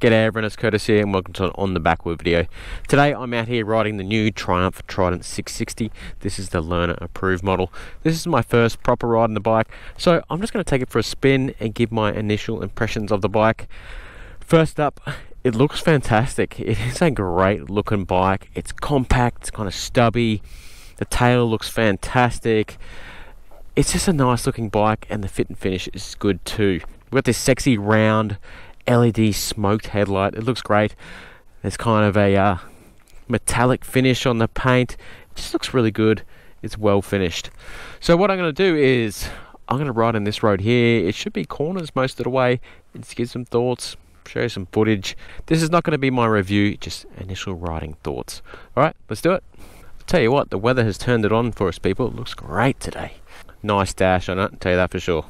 G'day everyone, it's Curtis here and welcome to an On The Back Wheel video. Today I'm out here riding the new Triumph Trident 660. This is the learner approved model. This is my first proper ride on the bike, so I'm just going to take it for a spin and give my initial impressions of the bike. First up, it looks fantastic. It is a great looking bike. It's compact, it's kind of stubby. The tail looks fantastic. It's just a nice looking bike and the fit and finish is good too. We've got this sexy round LED smoked headlight. It looks great. There's kind of a uh, metallic finish on the paint. It just looks really good. It's well finished. So what I'm going to do is I'm going to ride in this road here. It should be corners most of the way. Just give some thoughts, show you some footage. This is not going to be my review, just initial riding thoughts. All right, let's do it. I'll tell you what, the weather has turned it on for us people. It looks great today. Nice dash on it, I'll tell you that for sure.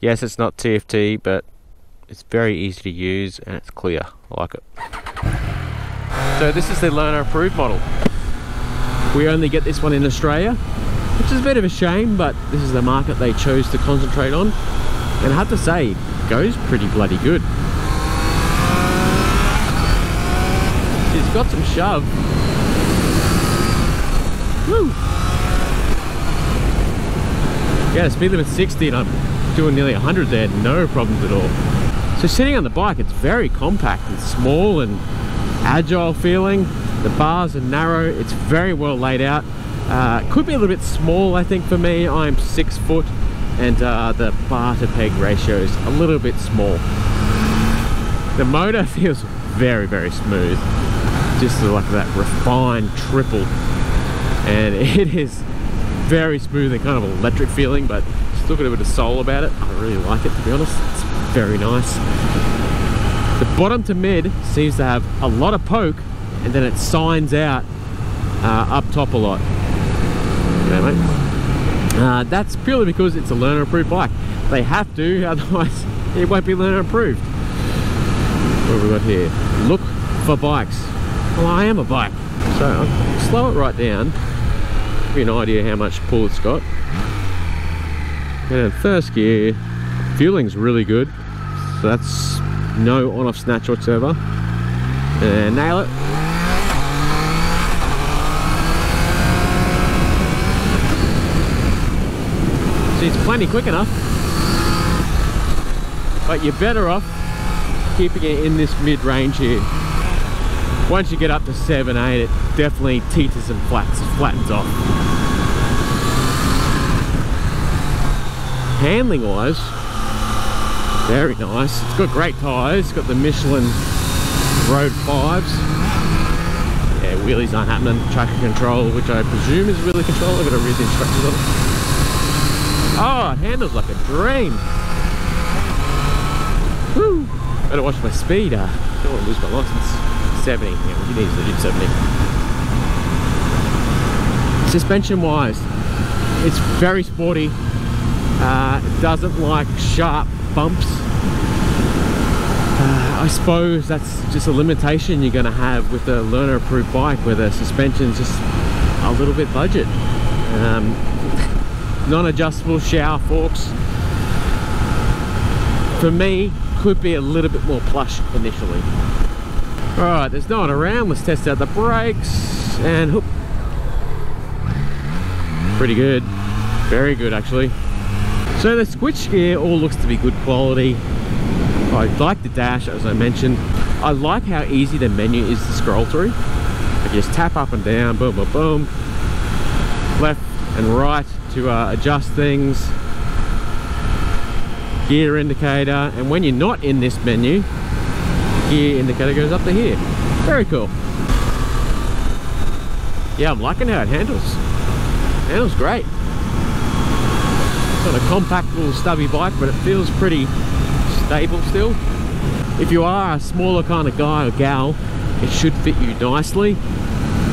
Yes, it's not TFT, but it's very easy to use and it's clear. I like it. So this is the learner approved model. We only get this one in Australia, which is a bit of a shame, but this is the market they chose to concentrate on. And I have to say, goes pretty bloody good. It's got some shove. Woo! Yeah, speed limit's 60 and I'm doing nearly 100 there, no problems at all. So sitting on the bike, it's very compact and small and agile feeling. The bars are narrow, it's very well laid out. Uh, could be a little bit small, I think, for me. I'm six foot and uh, the bar to peg ratio is a little bit small. The motor feels very, very smooth. Just like that refined triple. And it is very smooth and kind of electric feeling, but still got a bit of soul about it. I really like it, to be honest. It's very nice. The bottom to mid seems to have a lot of poke and then it signs out uh, up top a lot. Uh, that's purely because it's a learner approved bike. They have to, otherwise it won't be learner approved. What have we got here? Look for bikes. Well, I am a bike. So I'll slow it right down. Give you an idea how much pull it's got. And first gear, fueling's really good. So that's no on-off snatch whatsoever. And nail it. See, it's plenty quick enough. But you're better off keeping it in this mid-range here. Once you get up to 7, 8, it definitely teeters and flats, flattens off. Handling wise, very nice. It's got great tyres. It's got the Michelin Road 5s. Yeah, wheelies aren't happening. Traction control, which I presume is wheelie control. I've got to read the instructions on it. Oh, it handles like a dream. Woo! Better watch my speed. Uh, don't want to lose my license. 70. Yeah, you need to do 70. Suspension wise, it's very sporty. Uh, it doesn't like sharp bumps. Uh, I suppose that's just a limitation you're going to have with a learner approved bike where the suspension's just a little bit budget. Um, Non-adjustable Showa forks for me could be a little bit more plush initially. Alright, there's no one around. Let's test out the brakes and whoop. Pretty good. Very good actually. So the switch gear all looks to be good quality. I like the dash as I mentioned. I like how easy the menu is to scroll through. I just tap up and down, boom, boom, boom. Left and right to uh, adjust things. Gear indicator. And when you're not in this menu, gear indicator goes up to here. Very cool. Yeah, I'm liking how it handles. handles great. Got a compact little stubby bike, but it feels pretty stable still. If you are a smaller kind of guy or gal, it should fit you nicely.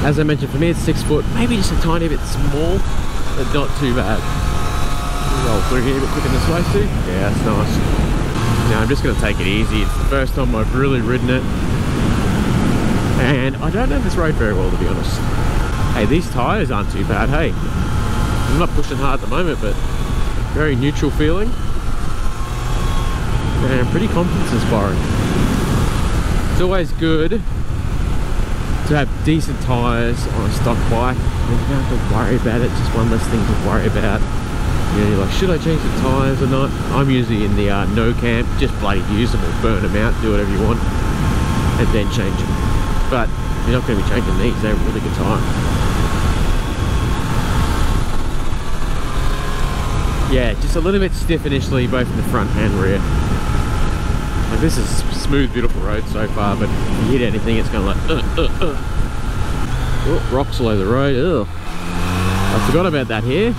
As I mentioned, for me it's six foot, maybe just a tiny bit small, but not too bad. Roll through here a bit quicker this way too. Yeah, that's nice. Now I'm just going to take it easy. It's the first time I've really ridden it. And I don't know this road very well to be honest. Hey, these tyres aren't too bad, hey. I'm not pushing hard at the moment, but very neutral feeling and pretty confidence inspiring It's always good to have decent tyres on a stock bike. You don't have to worry about it, just one less thing to worry about. You know, you're like, should I change the tyres or not? I'm usually in the uh, no camp, just bloody use them or burn them out, do whatever you want, and then change them. But you're not going to be changing these, they're really good time. Yeah, just a little bit stiff initially, both in the front and rear. Like this is smooth, beautiful road so far, but if you hit anything, it's of like, uh, uh, uh. Oh, rocks all over the road. I forgot about that here.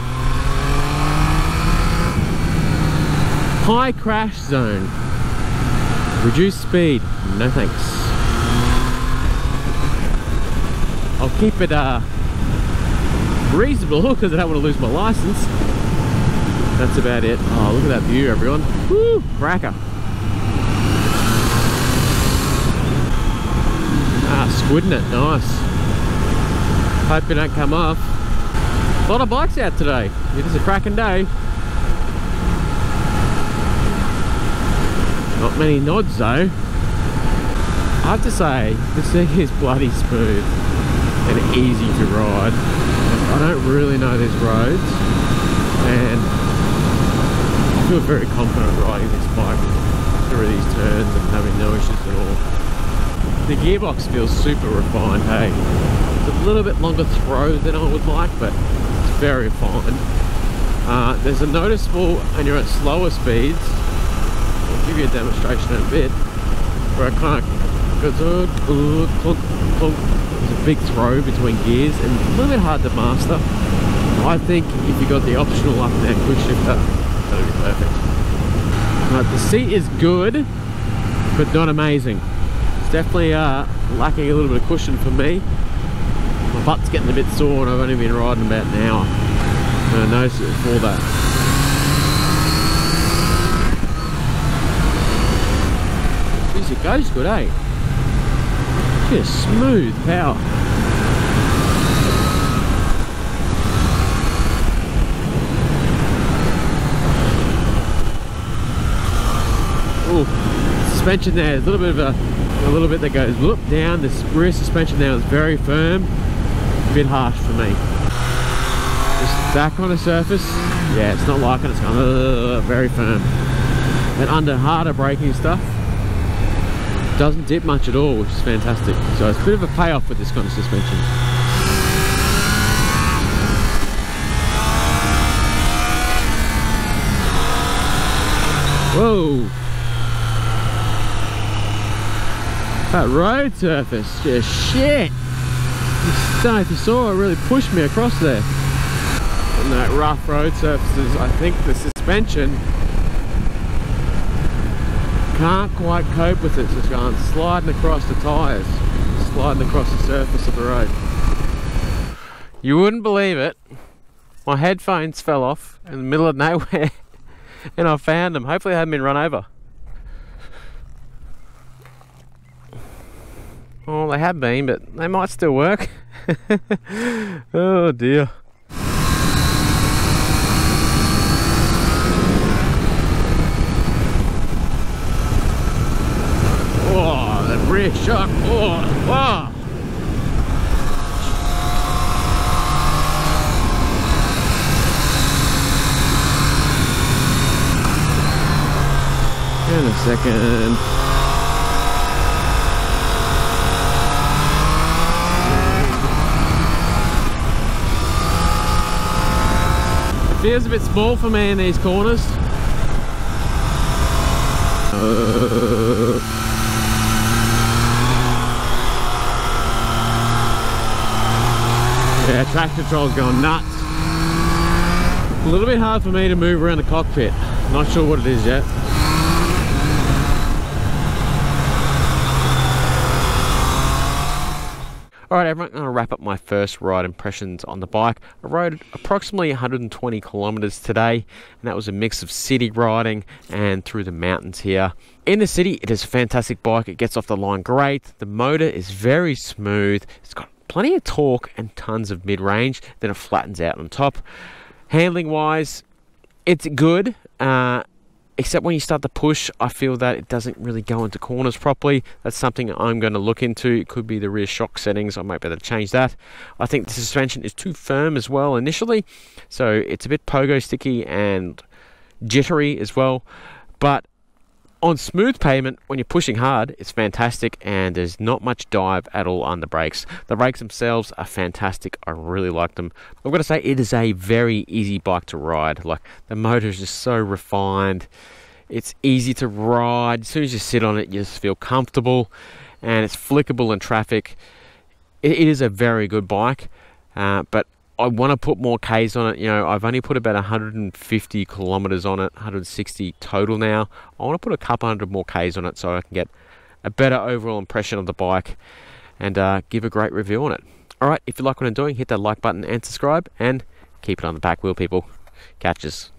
High crash zone. Reduce speed. No thanks. I'll keep it uh, reasonable because I don't want to lose my license. That's about it. Oh, look at that view, everyone. Woo, cracker. Ah, squidding it, nice. Hope you don't come off. A lot of bikes out today. It is a cracking day. Not many nods though. I have to say, this thing is bloody smooth and easy to ride. I don't really know these roads and feel very confident riding this bike through these turns and having no issues at all. The gearbox feels super refined, hey. It's a little bit longer throw than I would like, but it's very fine. Uh, there's a noticeable, and you're at slower speeds, I'll give you a demonstration in a bit where it kind of goes uh, uh, clunk, clunk. There's a big throw between gears and a little bit hard to master. I think if you got the optional up and down quick shifter, that'll be perfect. Right, the seat is good, but not amazing. It's definitely uh, lacking a little bit of cushion for me. My butt's getting a bit sore and I've only been riding about an hour. And I noticed it before that. it goes good, eh? Just smooth power. Oh, suspension there, a little bit of a, a little bit that goes whoop down. This rear suspension there is very firm, a bit harsh for me. Just back on the surface, yeah, it's not liking it, it's going uh, very firm. And under harder braking stuff, doesn't dip much at all, which is fantastic. So it's a bit of a payoff with this kind of suspension. Whoa! That road surface, just shit! Saw, it really pushed me across there. On that rough road surfaces, I think the suspension can't quite cope with it. It's just going sliding across the tyres, sliding across the surface of the road. You wouldn't believe it. My headphones fell off in the middle of nowhere and I found them. Hopefully I haven't been run over. Oh, they have been, but they might still work. oh dear. Oh, the rear shock. Oh, wow. In a second. It feels a bit small for me in these corners. Yeah, tractor control's going nuts. A little bit hard for me to move around the cockpit. Not sure what it is yet. Alright everyone, I'm going to wrap up my first ride impressions on the bike. I rode approximately 120 kilometers today and that was a mix of city riding and through the mountains here. In the city it is a fantastic bike, it gets off the line great, the motor is very smooth, it's got plenty of torque and tons of mid-range then it flattens out on top. Handling wise it's good. Uh, except when you start to push, I feel that it doesn't really go into corners properly. That's something I'm going to look into. It could be the rear shock settings. I might be able to change that. I think the suspension is too firm as well initially, so it's a bit pogo sticky and jittery as well. But on smooth pavement, when you're pushing hard, it's fantastic and there's not much dive at all on the brakes. The brakes themselves are fantastic. I really like them. I've got to say, it is a very easy bike to ride. Like, the motor is just so refined. It's easy to ride. As soon as you sit on it, you just feel comfortable and it's flickable in traffic. it, is a very good bike, uh, but I want to put more Ks on it. You know, I've only put about 150 kilometers on it, 160 total now. I want to put a couple hundred more Ks on it so I can get a better overall impression of the bike and uh, give a great review on it. All right, if you like what I'm doing, hit that like button and subscribe and keep it on the back wheel, people. Catches.